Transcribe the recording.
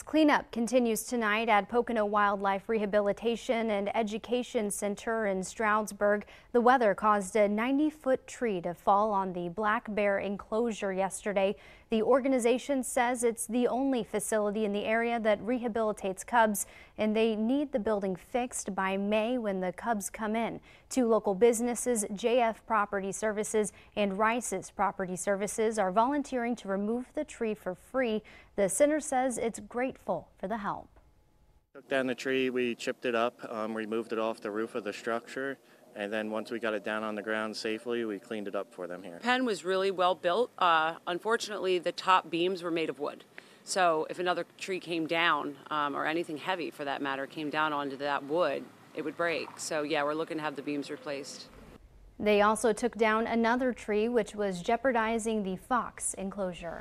Cleanup continues tonight at Pocono Wildlife Rehabilitation and Education Center in Stroudsburg. The weather caused a 90-foot tree to fall on the black bear enclosure yesterday. The organization says it's the only facility in the area that rehabilitates cubs, and they need the building fixed by May when the cubs come in. Two local businesses, JF Property Services and Rice's Property Services, are volunteering to remove the tree for free. The center says it's grateful for the help. Took down the tree, we chipped it up, um, removed it off the roof of the structure, and then once we got it down on the ground safely, we cleaned it up for them here. Pen was really well built. Uh, unfortunately, the top beams were made of wood. So if another tree came down, um, or anything heavy for that matter, came down onto that wood, it would break. So yeah, we're looking to have the beams replaced. They also took down another tree which was jeopardizing the fox enclosure.